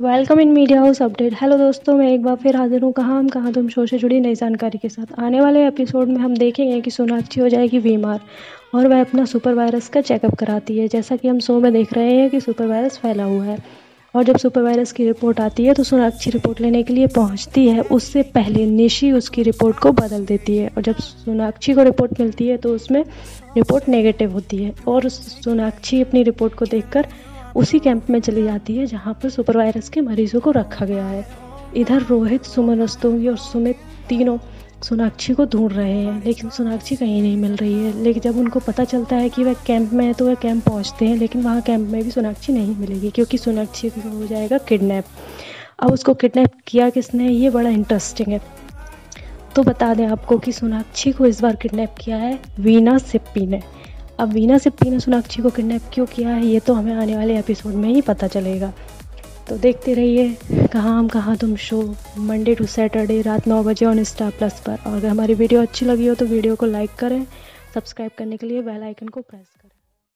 Welcome in media house update hello दोस्तों, मैं एक बार फिर हाजिर हूँ। कहाँ हम, कहाँ तुम शो से जुड़ी नई जानकारी के साथ। आने वाले एपिसोड में हम देखेंगे कि सोनाक्षी हो जाएगी बीमार और वह अपना सुपर वायरस का चेकअप कराती है। जैसा कि हम शो में देख रहे हैं कि सुपर वायरस फैला हुआ है। और जब सुपर वायरस की रिपोर्ट आती है तो सोनाक्षी रिपोर्ट लेने के लिए पहुँचती है। उससे पहले निशी उसकी रिपोर्ट को बदल देती है। और जब सोनाक्षी को रिपोर्ट मिलती है तो उसमें रिपोर्ट नेगेटिव होती है। और सोनाक्षी अपनी रिपोर्ट को देखकर उसी कैंप में चली जाती है, जहाँ पर सुपर वायरस के मरीजों को रखा गया है। इधर रोहित, सुमन रस्तोगी और सुमित तीनों सोनाक्षी को ढूंढ रहे हैं, लेकिन सोनाक्षी कहीं नहीं मिल रही है। लेकिन जब उनको पता चलता है कि वह कैंप में है तो वह कैंप पहुँचते हैं, लेकिन वहाँ कैंप में भी सोनाक्षी नहीं मिलेगी, क्योंकि सोनाक्षी को हो जाएगा किडनैप। अब उसको किडनैप किया किसने, ये बड़ा इंटरेस्टिंग है। तो बता दें आपको कि सोनाक्षी को इस बार किडनैप किया है वीना सिप्पी ने। अब वीना सिप्पी ने सोनाक्षी को किडनैप क्यों किया है, ये तो हमें आने वाले एपिसोड में ही पता चलेगा। तो देखते रहिए, कहाँ हम, कहाँ तुम शो मंडे टू सैटरडे रात नौ बजे ऑन स्टार प्लस पर। और अगर हमारी वीडियो अच्छी लगी हो तो वीडियो को लाइक करें सब्सक्राइब करने के लिए बेल आइकन को प्रेस करें।